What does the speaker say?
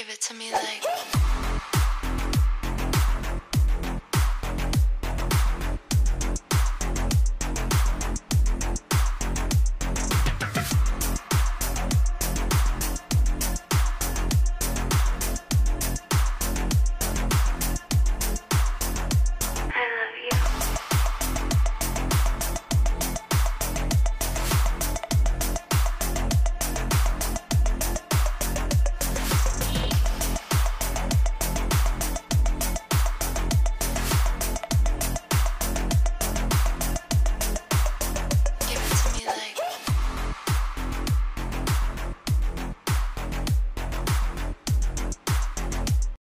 Give it to me like.